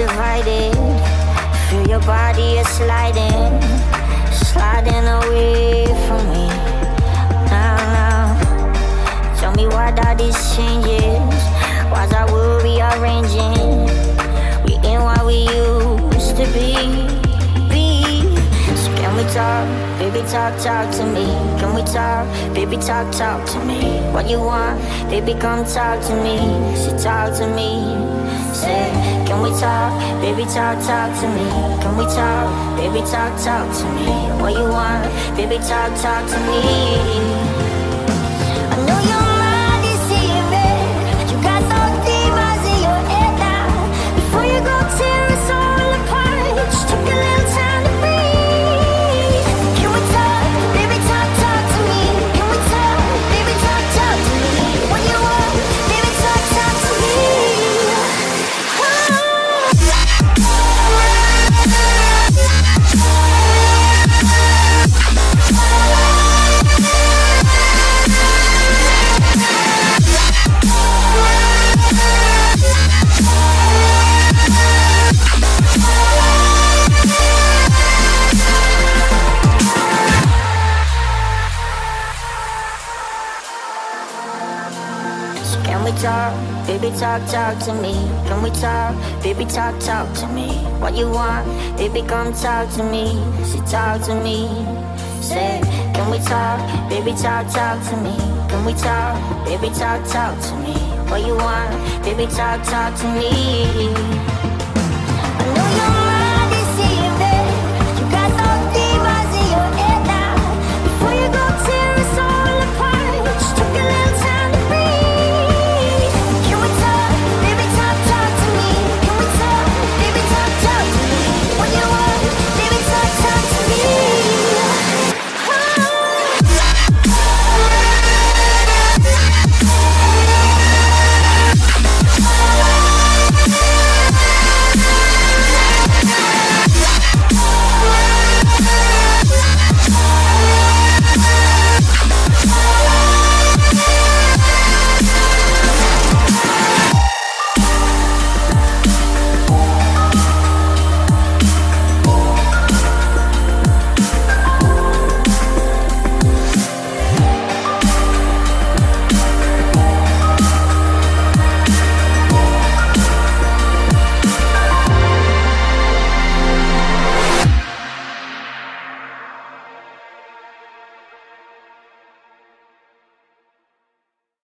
excited. Feel your body is sliding, sliding away from me. Now, now, tell me why all these changes? Why's our world rearranging? We ain't what we used to be. Be. So can we talk, baby? Talk, talk to me. Can we talk, baby? Talk, talk to me. What you want, baby? Come talk to me. Say talk to me. We talk, baby? Talk, talk to me. Can we talk, baby? Talk, talk to me. What you want, baby? Talk, talk to me. Talk, baby? Talk, talk to me. Can we talk, baby? Talk, talk to me. What you want, baby? Come talk to me. Say talk to me. Say, can we talk, baby? Talk, talk to me. Can we talk, baby? Talk, talk to me. What you want, baby? Talk, talk to me.